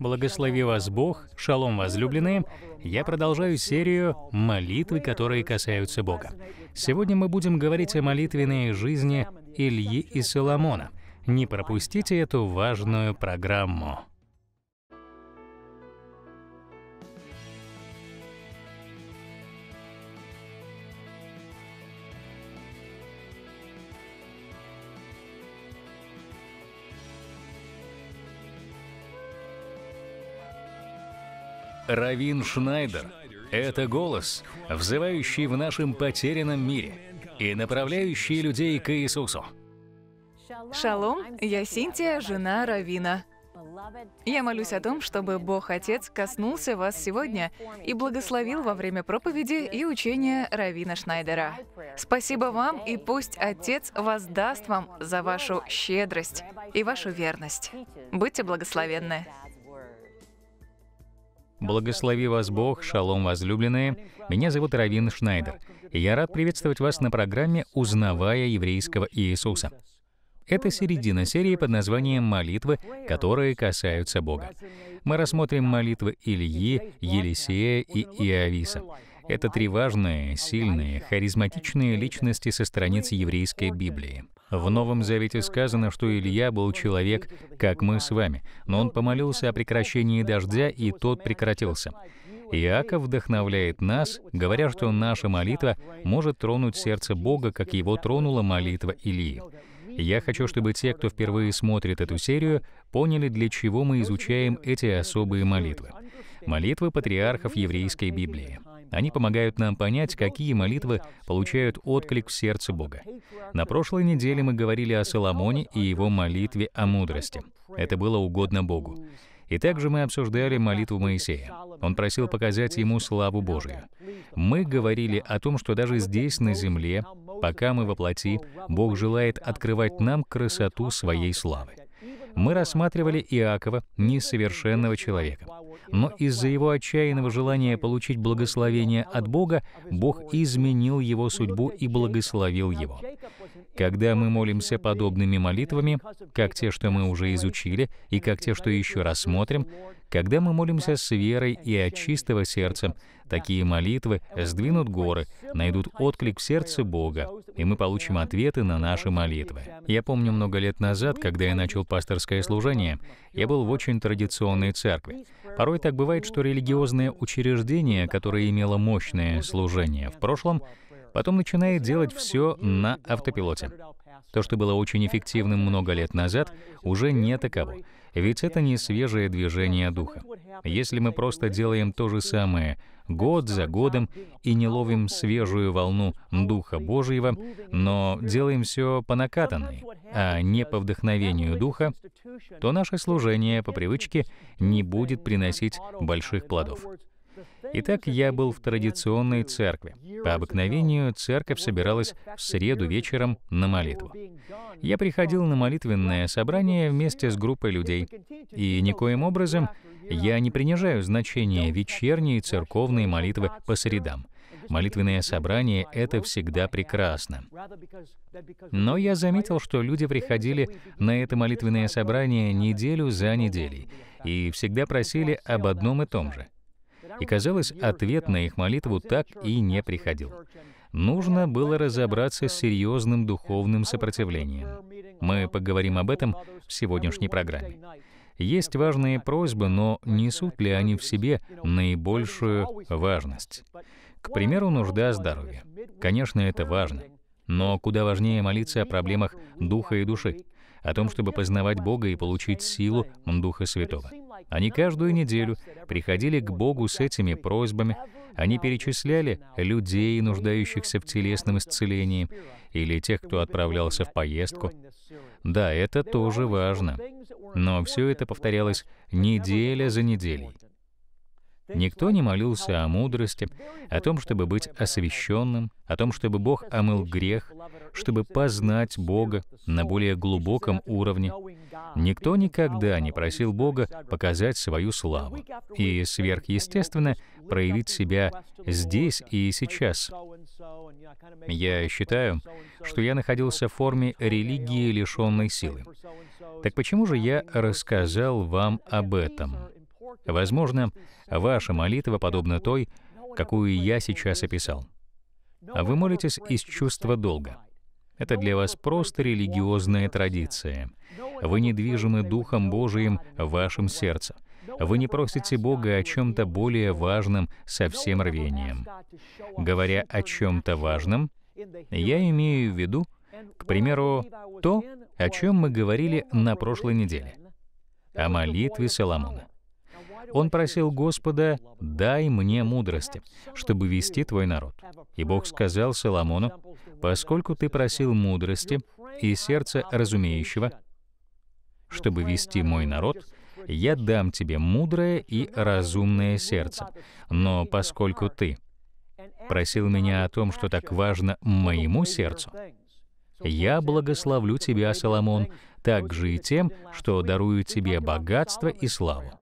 Благослови вас Бог, шалом возлюбленные. Я продолжаю серию молитвы, которые касаются Бога. Сегодня мы будем говорить о молитвенной жизни Ильи и Соломона. Не пропустите эту важную программу. Равин Шнайдер — это голос, взывающий в нашем потерянном мире и направляющий людей к Иисусу. Шалом, я Синтия, жена Равина. Я молюсь о том, чтобы Бог Отец коснулся вас сегодня и благословил во время проповеди и учения Равина Шнайдера. Спасибо вам, и пусть Отец воздаст вам за вашу щедрость и вашу верность. Будьте благословенны. Благослови вас Бог, шалом возлюбленные. Меня зовут Равин Шнайдер, и я рад приветствовать вас на программе «Узнавая еврейского Иисуса». Это середина серии под названием «Молитвы, которые касаются Бога». Мы рассмотрим молитвы Ильи, Елисея и Иовиса. Это три важные, сильные, харизматичные личности со страниц еврейской Библии. В Новом Завете сказано, что Илья был человек, как мы с вами, но он помолился о прекращении дождя, и тот прекратился. Иаков вдохновляет нас, говоря, что наша молитва может тронуть сердце Бога, как его тронула молитва Ильи. Я хочу, чтобы те, кто впервые смотрит эту серию, поняли, для чего мы изучаем эти особые молитвы. Молитвы патриархов еврейской Библии. Они помогают нам понять, какие молитвы получают отклик в сердце Бога. На прошлой неделе мы говорили о Соломоне и его молитве о мудрости. Это было угодно Богу. И также мы обсуждали молитву Моисея. Он просил показать ему славу Божию. Мы говорили о том, что даже здесь, на земле, пока мы воплоти, Бог желает открывать нам красоту своей славы. Мы рассматривали Иакова, несовершенного человека. Но из-за его отчаянного желания получить благословение от Бога, Бог изменил его судьбу и благословил его. Когда мы молимся подобными молитвами, как те, что мы уже изучили, и как те, что еще рассмотрим, когда мы молимся с верой и от чистого сердца, такие молитвы сдвинут горы, найдут отклик в сердце Бога, и мы получим ответы на наши молитвы. Я помню много лет назад, когда я начал пасторское служение, я был в очень традиционной церкви. Порой так бывает, что религиозное учреждение, которое имело мощное служение в прошлом, потом начинает делать все на автопилоте. То, что было очень эффективным много лет назад, уже не таково. Ведь это не свежее движение духа. Если мы просто делаем то же самое год за годом и не ловим свежую волну Духа Божьего, но делаем все по накатанной, а не по вдохновению Духа, то наше служение по привычке не будет приносить больших плодов. Итак, я был в традиционной церкви. По обыкновению церковь собиралась в среду вечером на молитву. Я приходил на молитвенное собрание вместе с группой людей, и никоим образом я не принижаю значение вечерней церковной молитвы по средам. Молитвенное собрание — это всегда прекрасно. Но я заметил, что люди приходили на это молитвенное собрание неделю за неделей и всегда просили об одном и том же — и, казалось, ответ на их молитву так и не приходил. Нужно было разобраться с серьезным духовным сопротивлением. Мы поговорим об этом в сегодняшней программе. Есть важные просьбы, но несут ли они в себе наибольшую важность? К примеру, нужда здоровья. Конечно, это важно. Но куда важнее молиться о проблемах духа и души, о том, чтобы познавать Бога и получить силу Духа Святого. Они каждую неделю приходили к Богу с этими просьбами, они перечисляли людей, нуждающихся в телесном исцелении, или тех, кто отправлялся в поездку. Да, это тоже важно. Но все это повторялось неделя за неделей. Никто не молился о мудрости, о том, чтобы быть освященным, о том, чтобы Бог омыл грех, чтобы познать Бога на более глубоком уровне. Никто никогда не просил Бога показать свою славу и сверхъестественно проявить себя здесь и сейчас. Я считаю, что я находился в форме религии, лишенной силы. Так почему же я рассказал вам об этом? Возможно, ваша молитва подобна той, какую я сейчас описал. А вы молитесь из чувства долга. Это для вас просто религиозная традиция. Вы недвижимы Духом Божиим в вашем сердце. Вы не просите Бога о чем-то более важном со всем рвением. Говоря о чем-то важном, я имею в виду, к примеру, то, о чем мы говорили на прошлой неделе, о молитве Соломона. Он просил Господа, «Дай мне мудрости, чтобы вести твой народ». И Бог сказал Соломону, «Поскольку ты просил мудрости и сердца разумеющего, чтобы вести мой народ, я дам тебе мудрое и разумное сердце. Но поскольку ты просил меня о том, что так важно моему сердцу, я благословлю тебя, Соломон, также и тем, что дарую тебе богатство и славу.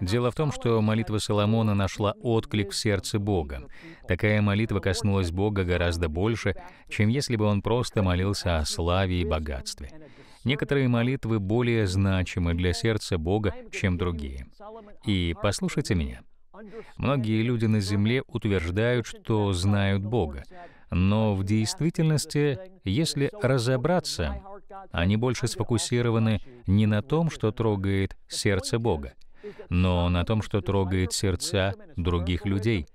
Дело в том, что молитва Соломона нашла отклик в сердце Бога. Такая молитва коснулась Бога гораздо больше, чем если бы он просто молился о славе и богатстве. Некоторые молитвы более значимы для сердца Бога, чем другие. И послушайте меня. Многие люди на земле утверждают, что знают Бога, но в действительности, если разобраться, они больше сфокусированы не на том, что трогает сердце Бога, но на том, что трогает сердца других людей.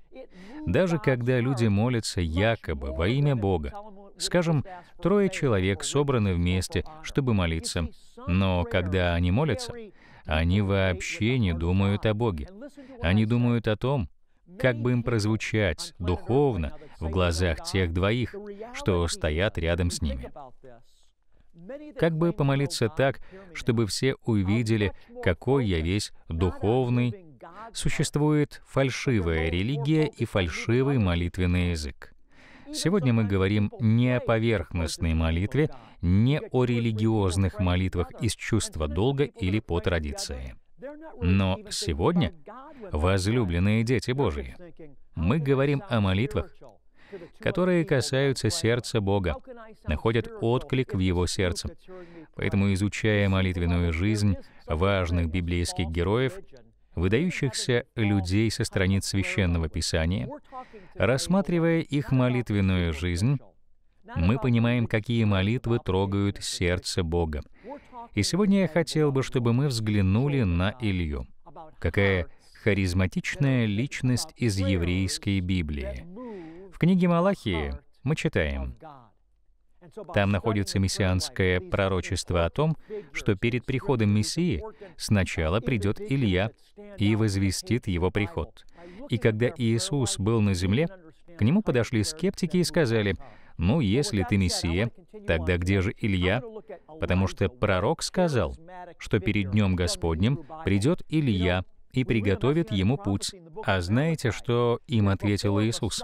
Даже когда люди молятся якобы во имя Бога, скажем, трое человек собраны вместе, чтобы молиться, но когда они молятся, они вообще не думают о Боге. Они думают о том, как бы им прозвучать духовно в глазах тех двоих, что стоят рядом с ними. Как бы помолиться так, чтобы все увидели, какой я весь духовный? Существует фальшивая религия и фальшивый молитвенный язык. Сегодня мы говорим не о поверхностной молитве, не о религиозных молитвах из чувства долга или по традиции. Но сегодня, возлюбленные дети Божьи, мы говорим о молитвах, которые касаются сердца Бога, находят отклик в Его сердце. Поэтому, изучая молитвенную жизнь важных библейских героев, выдающихся людей со страниц Священного Писания, рассматривая их молитвенную жизнь, мы понимаем, какие молитвы трогают сердце Бога. И сегодня я хотел бы, чтобы мы взглянули на Илью. Какая харизматичная личность из еврейской Библии. Книге Малахии мы читаем, там находится мессианское пророчество о том, что перед приходом Мессии сначала придет Илья и возвестит его приход. И когда Иисус был на земле, к нему подошли скептики и сказали, «Ну, если ты Мессия, тогда где же Илья?» Потому что пророк сказал, что перед Днем Господним придет Илья и приготовит ему путь. А знаете, что им ответил Иисус?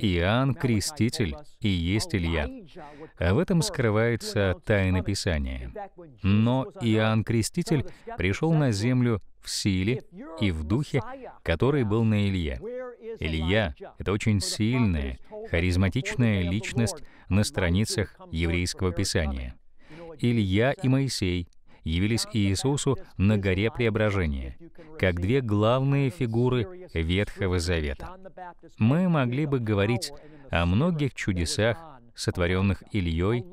Иоанн Креститель и есть Илья. А в этом скрывается тайна Писания. Но Иоанн Креститель пришел на землю в силе и в духе, который был на Илье. Илья — это очень сильная, харизматичная личность на страницах еврейского Писания. Илья и Моисей — явились Иисусу на горе Преображения, как две главные фигуры Ветхого Завета. Мы могли бы говорить о многих чудесах, сотворенных Ильей,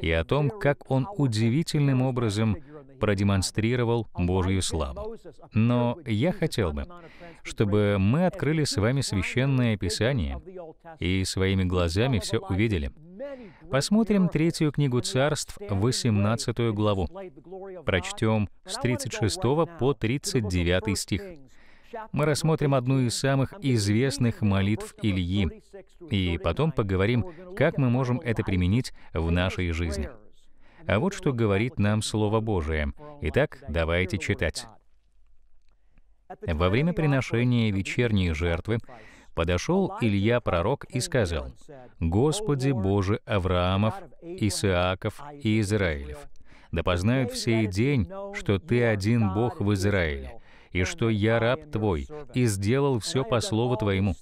и о том, как он удивительным образом продемонстрировал Божью славу. Но я хотел бы, чтобы мы открыли с вами Священное Писание и своими глазами все увидели — Посмотрим третью книгу царств, 18 главу. Прочтем с 36 по 39 стих. Мы рассмотрим одну из самых известных молитв Ильи, и потом поговорим, как мы можем это применить в нашей жизни. А вот что говорит нам Слово Божие. Итак, давайте читать. Во время приношения вечерней жертвы подошел Илья пророк и сказал, «Господи Боже Авраамов, Исааков и Израилев, да познают в сей день, что Ты один Бог в Израиле, и что я раб Твой, и сделал все по слову Твоему.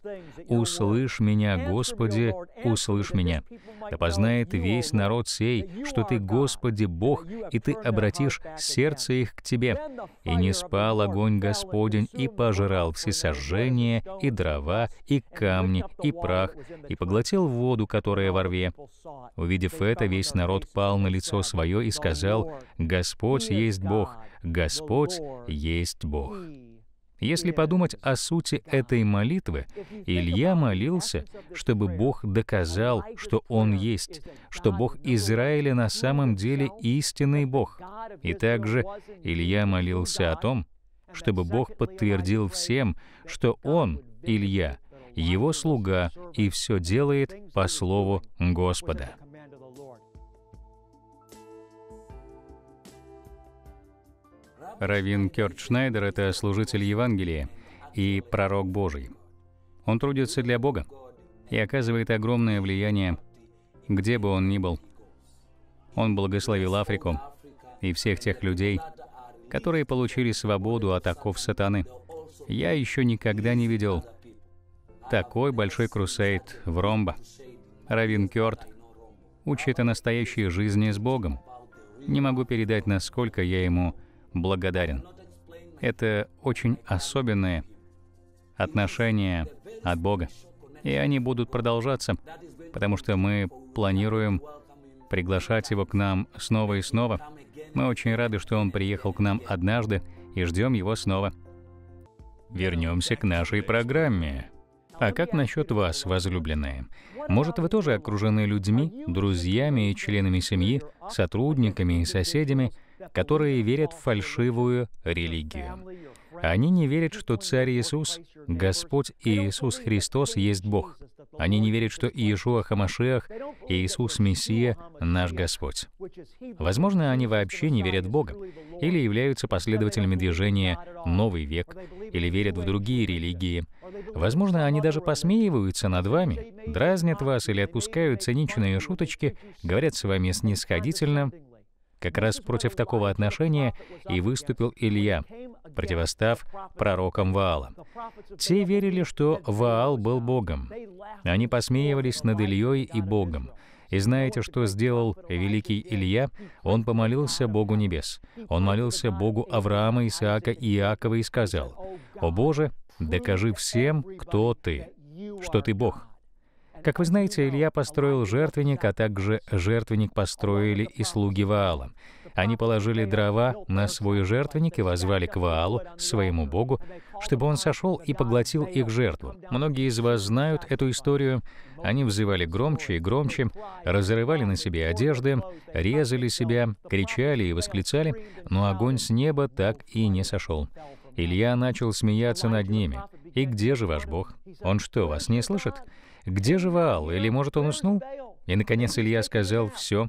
Услышь меня, Господи, услышь меня. Да познает весь народ сей, что Ты, Господи, Бог, и Ты обратишь сердце их к Тебе. И не спал огонь Господень, и пожрал все сожжения, и дрова, и камни, и прах, и поглотил воду, которая во рве. Увидев это, весь народ пал на лицо свое и сказал, «Господь есть Бог, Господь есть Бог». Если подумать о сути этой молитвы, Илья молился, чтобы Бог доказал, что Он есть, что Бог Израиля на самом деле истинный Бог. И также Илья молился о том, чтобы Бог подтвердил всем, что Он, Илья, его слуга и все делает по слову Господа. Равин Кёрт Шнайдер — это служитель Евангелия и пророк Божий. Он трудится для Бога и оказывает огромное влияние, где бы он ни был. Он благословил Африку и всех тех людей, которые получили свободу от оков сатаны. Я еще никогда не видел такой большой крусейд в Ромбо. Равин Кёрт учит о настоящей жизни с Богом. Не могу передать, насколько я ему благодарен. Это очень особенные отношения от Бога. И они будут продолжаться, потому что мы планируем приглашать его к нам снова и снова. Мы очень рады, что он приехал к нам однажды и ждем его снова. Вернемся к нашей программе. А как насчет вас, возлюбленные? Может, вы тоже окружены людьми, друзьями и членами семьи, сотрудниками и соседями, которые верят в фальшивую религию. Они не верят, что Царь Иисус, Господь Иисус Христос есть Бог. Они не верят, что Иешуа Хамашиах, Иисус Мессия, наш Господь. Возможно, они вообще не верят в Бога, или являются последователями движения «Новый век», или верят в другие религии. Возможно, они даже посмеиваются над вами, дразнят вас или отпускают циничные шуточки, говорят с вами снисходительно, как раз против такого отношения и выступил Илья, противостав пророкам Ваала. Те верили, что Ваал был Богом. Они посмеивались над Ильей и Богом. И знаете, что сделал великий Илья? Он помолился Богу небес. Он молился Богу Авраама, Исаака и Иакова и сказал, «О Боже, докажи всем, кто Ты, что Ты Бог». Как вы знаете, Илья построил жертвенник, а также жертвенник построили и слуги Ваала. Они положили дрова на свой жертвенник и возвали к Ваалу, своему богу, чтобы он сошел и поглотил их жертву. Многие из вас знают эту историю. Они взывали громче и громче, разрывали на себе одежды, резали себя, кричали и восклицали, но огонь с неба так и не сошел. Илья начал смеяться над ними. «И где же ваш Бог? Он что, вас не слышит? Где же Ваал? Или, может, он уснул? И, наконец, Илья сказал, «Все,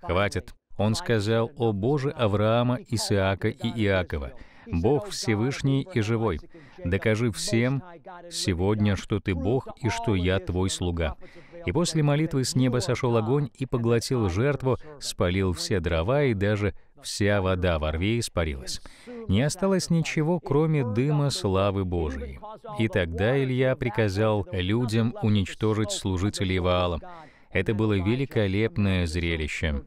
хватит». Он сказал, «О Боже Авраама, Исаака и Иакова, Бог Всевышний и живой, докажи всем сегодня, что ты Бог и что я твой слуга». И после молитвы с неба сошел огонь и поглотил жертву, спалил все дрова и даже вся вода во рве испарилась. Не осталось ничего, кроме дыма славы Божией. И тогда Илья приказал людям уничтожить служителей Ваала. Это было великолепное зрелище.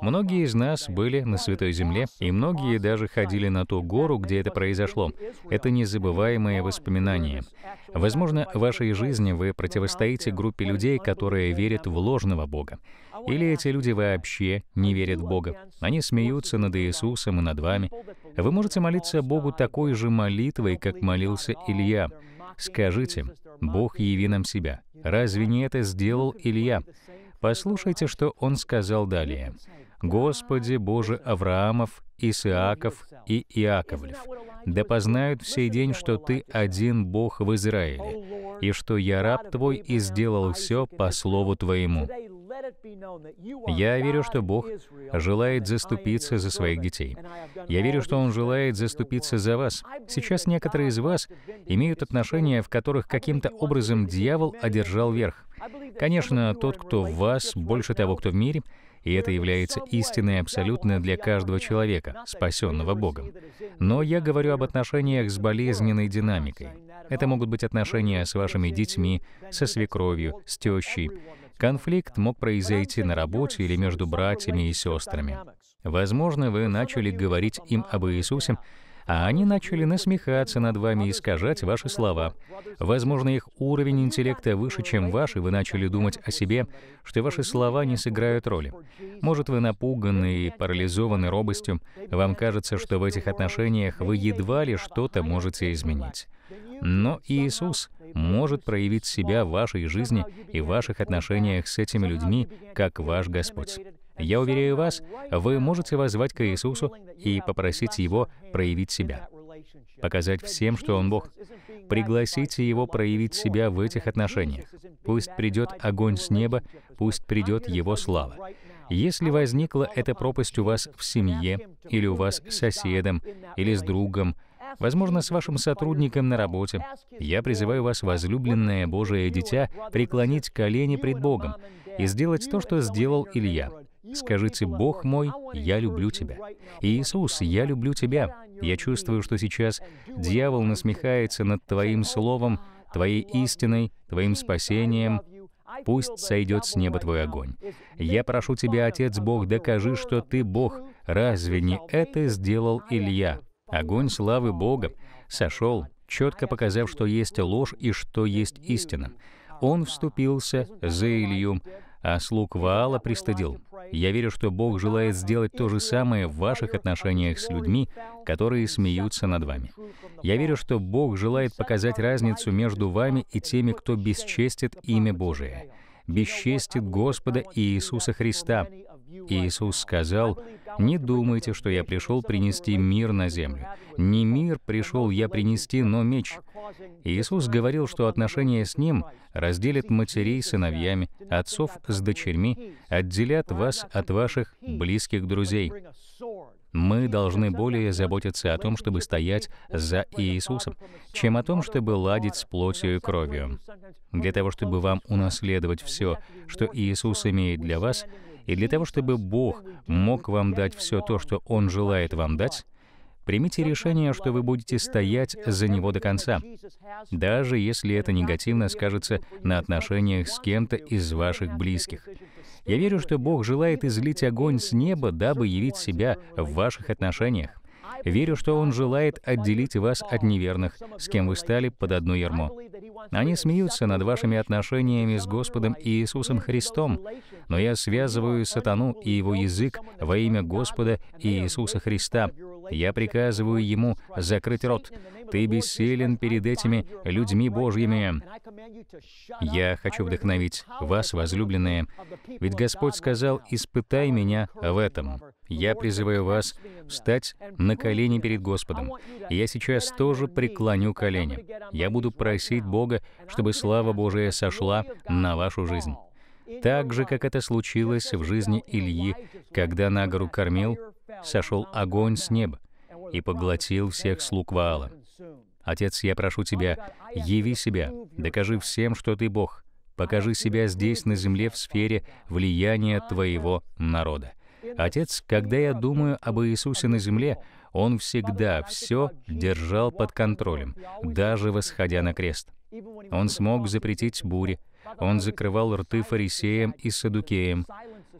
Многие из нас были на Святой Земле, и многие даже ходили на ту гору, где это произошло. Это незабываемые воспоминания. Возможно, в вашей жизни вы противостоите группе людей, которые верят в ложного Бога. Или эти люди вообще не верят в Бога. Они смеются над Иисусом и над вами. Вы можете молиться Богу такой же молитвой, как молился Илья. Скажите, «Бог, яви нам себя». Разве не это сделал Илья? Послушайте, что он сказал далее. «Господи Боже Авраамов, Исааков и Иаковлев, да познают в сей день, что Ты один Бог в Израиле, и что я раб Твой и сделал все по слову Твоему». Я верю, что Бог желает заступиться за своих детей. Я верю, что Он желает заступиться за вас. Сейчас некоторые из вас имеют отношения, в которых каким-то образом дьявол одержал верх. Конечно, тот, кто в вас, больше того, кто в мире, и это является истиной абсолютно для каждого человека, спасенного Богом. Но я говорю об отношениях с болезненной динамикой. Это могут быть отношения с вашими детьми, со свекровью, с тещей. Конфликт мог произойти на работе или между братьями и сестрами. Возможно, вы начали говорить им об Иисусе, а они начали насмехаться над вами и искажать ваши слова. Возможно, их уровень интеллекта выше, чем ваш, и вы начали думать о себе, что ваши слова не сыграют роли. Может, вы напуганы и парализованы робостью, вам кажется, что в этих отношениях вы едва ли что-то можете изменить. Но Иисус может проявить себя в вашей жизни и в ваших отношениях с этими людьми, как ваш Господь. Я уверяю вас, вы можете воззвать к Иисусу и попросить Его проявить себя, показать всем, что Он Бог. Пригласите Его проявить себя в этих отношениях. Пусть придет огонь с неба, пусть придет Его слава. Если возникла эта пропасть у вас в семье, или у вас с соседом, или с другом, возможно, с вашим сотрудником на работе, я призываю вас, возлюбленное Божие дитя, преклонить колени пред Богом и сделать то, что сделал Илья. Скажите, Бог мой, я люблю Тебя. Иисус, я люблю Тебя. Я чувствую, что сейчас дьявол насмехается над Твоим Словом, Твоей истиной, Твоим спасением. Пусть сойдет с неба Твой огонь. Я прошу Тебя, Отец Бог, докажи, что Ты Бог. Разве не это сделал Илья? Огонь славы Бога сошел, четко показав, что есть ложь и что есть истина. Он вступился за Илью, а слуг Ваала пристыдил. Я верю, что Бог желает сделать то же самое в ваших отношениях с людьми, которые смеются над вами. Я верю, что Бог желает показать разницу между вами и теми, кто бесчестит имя Божие, бесчестит Господа Иисуса Христа. Иисус сказал, «Не думайте, что я пришел принести мир на землю. Не мир пришел я принести, но меч». Иисус говорил, что отношения с Ним разделят матерей с сыновьями, отцов с дочерьми, отделят вас от ваших близких друзей. Мы должны более заботиться о том, чтобы стоять за Иисусом, чем о том, чтобы ладить с плотью и кровью. Для того, чтобы вам унаследовать все, что Иисус имеет для вас, и для того, чтобы Бог мог вам дать все то, что Он желает вам дать, примите решение, что вы будете стоять за Него до конца, даже если это негативно скажется на отношениях с кем-то из ваших близких. Я верю, что Бог желает излить огонь с неба, дабы явить себя в ваших отношениях. Верю, что Он желает отделить вас от неверных, с кем вы стали под одно ярмо. Они смеются над вашими отношениями с Господом Иисусом Христом, но я связываю сатану и его язык во имя Господа Иисуса Христа. Я приказываю ему закрыть рот. Ты бессилен перед этими людьми Божьими. Я хочу вдохновить вас, возлюбленные, ведь Господь сказал, «Испытай меня в этом». Я призываю вас встать на колени перед Господом. я сейчас тоже преклоню колени. Я буду просить Бога, чтобы слава Божия сошла на вашу жизнь. Так же, как это случилось в жизни Ильи, когда на гору кормил, сошел огонь с неба и поглотил всех слуг Ваала. Отец, я прошу Тебя, яви себя, докажи всем, что Ты Бог. Покажи себя здесь, на земле, в сфере влияния Твоего народа. Отец, когда я думаю об Иисусе на земле, Он всегда все держал под контролем, даже восходя на крест. Он смог запретить бури, Он закрывал рты фарисеям и садукеям.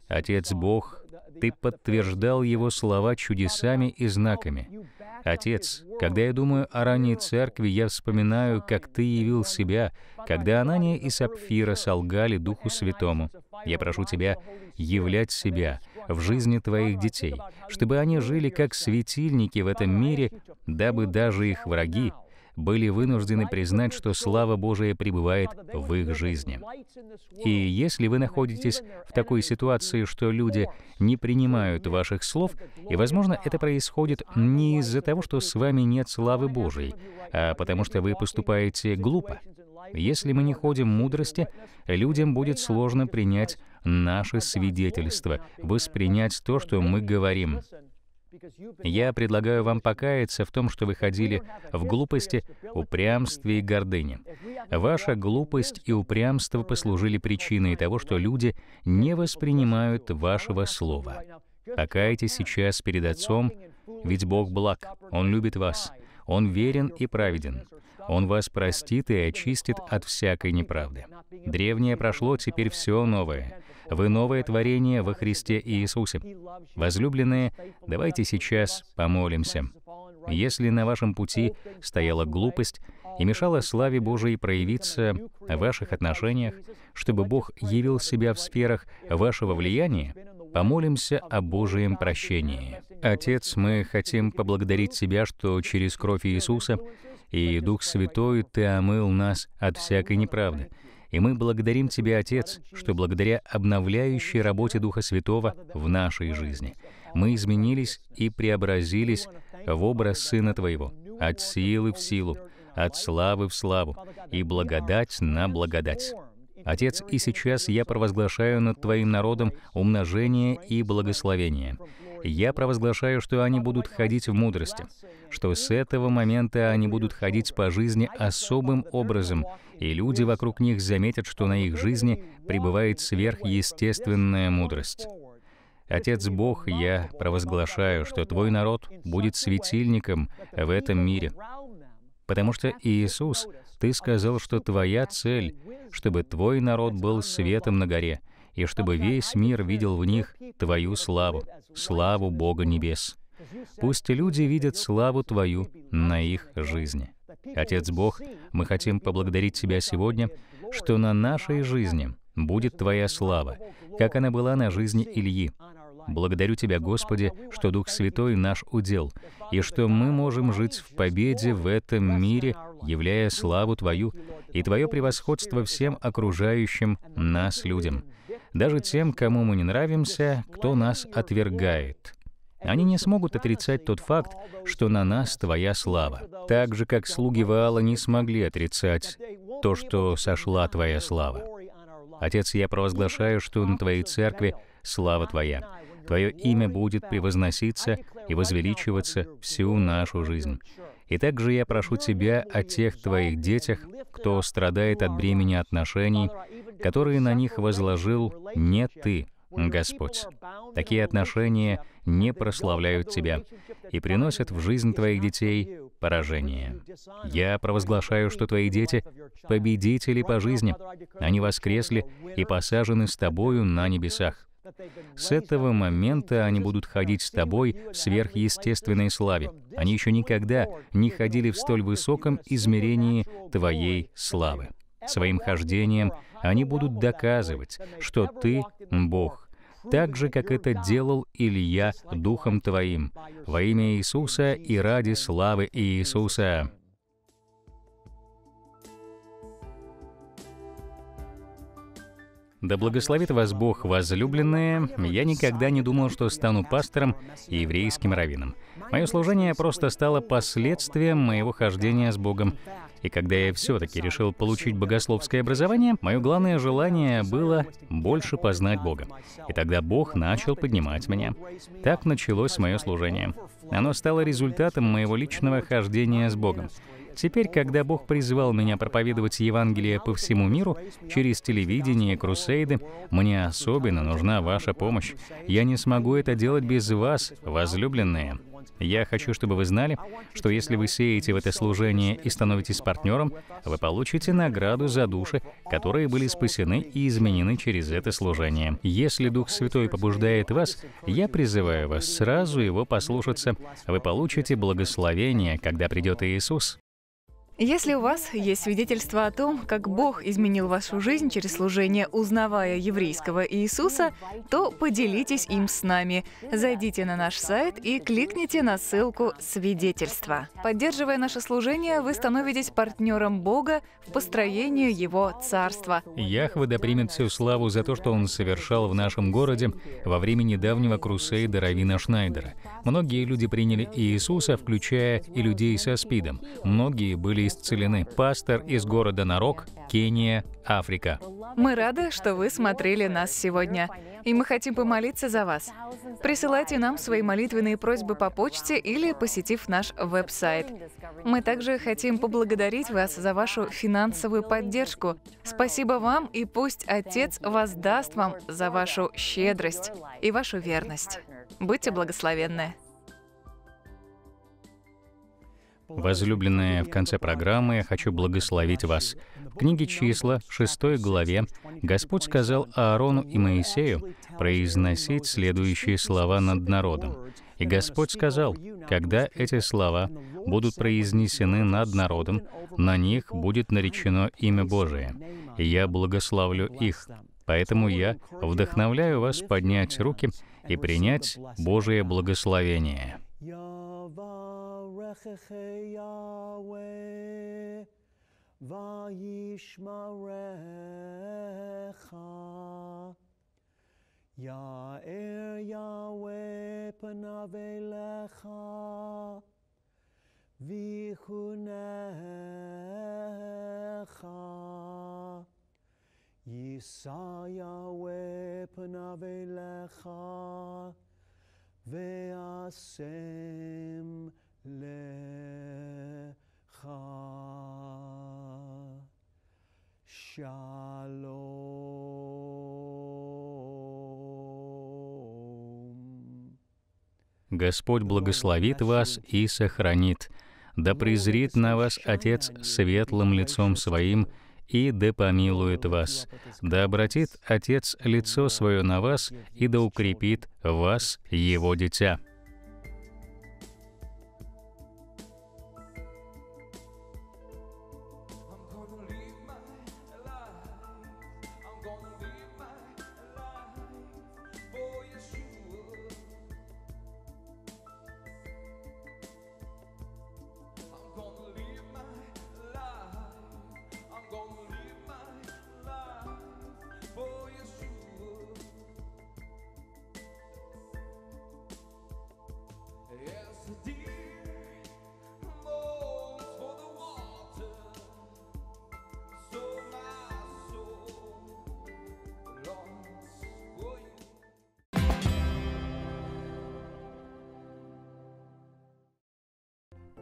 Отец Бог, Ты подтверждал Его слова чудесами и знаками. Отец, когда я думаю о ранней церкви, я вспоминаю, как Ты явил себя, когда Анания и Сапфира солгали Духу Святому. Я прошу Тебя являть себя в жизни Твоих детей, чтобы они жили как светильники в этом мире, дабы даже их враги были вынуждены признать, что слава Божия пребывает в их жизни. И если вы находитесь в такой ситуации, что люди не принимают ваших слов, и, возможно, это происходит не из-за того, что с вами нет славы Божией, а потому что вы поступаете глупо. Если мы не ходим мудрости, людям будет сложно принять наше свидетельство, воспринять то, что мы говорим. Я предлагаю вам покаяться в том, что вы ходили в глупости, упрямстве и гордыне. Ваша глупость и упрямство послужили причиной того, что люди не воспринимают вашего слова. Покайтесь сейчас перед Отцом, ведь Бог благ, Он любит вас, Он верен и праведен. Он вас простит и очистит от всякой неправды. Древнее прошло, теперь все новое. Вы новое творение во Христе Иисусе. Возлюбленные, давайте сейчас помолимся. Если на вашем пути стояла глупость и мешала славе Божией проявиться в ваших отношениях, чтобы Бог явил себя в сферах вашего влияния, помолимся о Божьем прощении. Отец, мы хотим поблагодарить Тебя, что через кровь Иисуса и Дух Святой Ты омыл нас от всякой неправды — и мы благодарим Тебя, Отец, что благодаря обновляющей работе Духа Святого в нашей жизни мы изменились и преобразились в образ Сына Твоего, от силы в силу, от славы в славу и благодать на благодать. Отец, и сейчас я провозглашаю над Твоим народом умножение и благословение. Я провозглашаю, что они будут ходить в мудрости, что с этого момента они будут ходить по жизни особым образом, и люди вокруг них заметят, что на их жизни пребывает сверхъестественная мудрость. Отец Бог, я провозглашаю, что Твой народ будет светильником в этом мире, потому что Иисус, Ты сказал, что Твоя цель, чтобы Твой народ был светом на горе, и чтобы весь мир видел в них Твою славу, славу Бога Небес. Пусть люди видят славу Твою на их жизни. Отец Бог, мы хотим поблагодарить Тебя сегодня, что на нашей жизни будет Твоя слава, как она была на жизни Ильи. Благодарю Тебя, Господи, что Дух Святой наш удел, и что мы можем жить в победе в этом мире, являя славу Твою и Твое превосходство всем окружающим нас людям, даже тем, кому мы не нравимся, кто нас отвергает. Они не смогут отрицать тот факт, что на нас Твоя слава. Так же, как слуги Ваала не смогли отрицать то, что сошла Твоя слава. Отец, я провозглашаю, что на Твоей церкви слава Твоя. Твое имя будет превозноситься и возвеличиваться всю нашу жизнь. И также я прошу Тебя о тех Твоих детях, кто страдает от бремени отношений, которые на них возложил не Ты, Господь. Такие отношения не прославляют Тебя и приносят в жизнь Твоих детей поражение. Я провозглашаю, что Твои дети — победители по жизни. Они воскресли и посажены с Тобою на небесах. С этого момента они будут ходить с тобой в сверхъестественной славе. Они еще никогда не ходили в столь высоком измерении твоей славы. Своим хождением они будут доказывать, что ты — Бог, так же, как это делал Илья Духом Твоим, во имя Иисуса и ради славы Иисуса. Да благословит вас Бог, возлюбленные. Я никогда не думал, что стану пастором и еврейским раввином. Мое служение просто стало последствием моего хождения с Богом. И когда я все-таки решил получить богословское образование, мое главное желание было больше познать Бога. И тогда Бог начал поднимать меня. Так началось мое служение. Оно стало результатом моего личного хождения с Богом. Теперь, когда Бог призвал меня проповедовать Евангелие по всему миру через телевидение крусейды, мне особенно нужна ваша помощь. Я не смогу это делать без вас, возлюбленные. Я хочу, чтобы вы знали, что если вы сеете в это служение и становитесь партнером, вы получите награду за души, которые были спасены и изменены через это служение. Если Дух Святой побуждает вас, я призываю вас сразу его послушаться. Вы получите благословение, когда придет Иисус. Если у вас есть свидетельство о том, как Бог изменил вашу жизнь через служение, узнавая еврейского Иисуса, то поделитесь им с нами. Зайдите на наш сайт и кликните на ссылку «Свидетельство». Поддерживая наше служение, вы становитесь партнером Бога в построении Его Царства. Яхве да примет всю славу за то, что Он совершал в нашем городе во время недавнего крусейда Равина Шнайдера. Многие люди приняли Иисуса, включая и людей со СПИДом. Многие были исцелены. Пастор из города Нарок, Кения, Африка. Мы рады, что вы смотрели нас сегодня, и мы хотим помолиться за вас. Присылайте нам свои молитвенные просьбы по почте или посетив наш веб-сайт. Мы также хотим поблагодарить вас за вашу финансовую поддержку. Спасибо вам, и пусть Отец воздаст вам за вашу щедрость и вашу верность. Будьте благословенны. Возлюбленные, в конце программы я хочу благословить вас. В книге «Числа», 6 главе, Господь сказал Аарону и Моисею произносить следующие слова над народом. И Господь сказал, когда эти слова будут произнесены над народом, на них будет наречено имя Божие, и я благословлю их. Поэтому я вдохновляю вас поднять руки и принять Божие благословение. Yivarecheche Yahweh Vayishmarecha Ya'er Yahweh panav elecha Vichunecha Yisa Yahweh panav elecha Ve'asem леха шалом. Господь благословит вас и сохранит, да презрит на вас Отец светлым лицом Своим, и да помилует вас, да обратит Отец лицо свое на вас и да укрепит вас, Его дитя».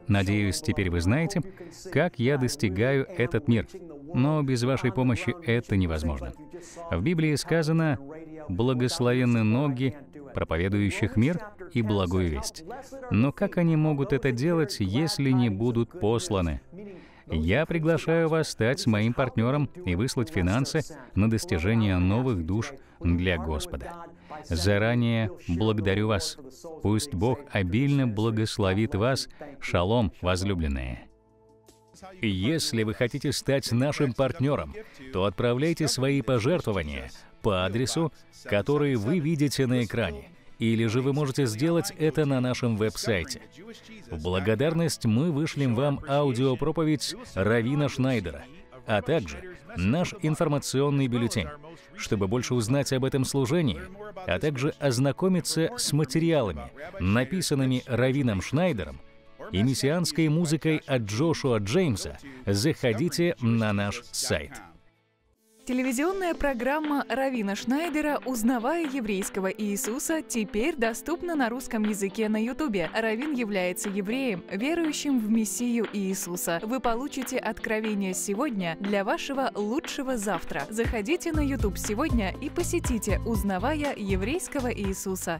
Надеюсь, теперь вы знаете, как я достигаю этот мир. Но без вашей помощи это невозможно. В Библии сказано «благословенны ноги, проповедующих мир и благую весть». Но как они могут это делать, если не будут посланы? Я приглашаю вас стать моим партнером и выслать финансы на достижение новых душ для Господа. Заранее благодарю вас. Пусть Бог обильно благословит вас. Шалом, возлюбленные. Если вы хотите стать нашим партнером, то отправляйте свои пожертвования по адресу, который вы видите на экране. Или же вы можете сделать это на нашем веб-сайте. В благодарность мы вышлем вам аудиопроповедь Равина Шнайдера, а также наш информационный бюллетень. Чтобы больше узнать об этом служении, а также ознакомиться с материалами, написанными Равином Шнайдером, и мессианской музыкой от Джошуа Джеймса, заходите на наш сайт. Телевизионная программа Равина Шнайдера «Узнавая еврейского Иисуса» теперь доступна на русском языке на Ютубе. Равин является евреем, верующим в Мессию Иисуса. Вы получите откровение сегодня для вашего лучшего завтра. Заходите на Ютуб сегодня и посетите «Узнавая еврейского Иисуса».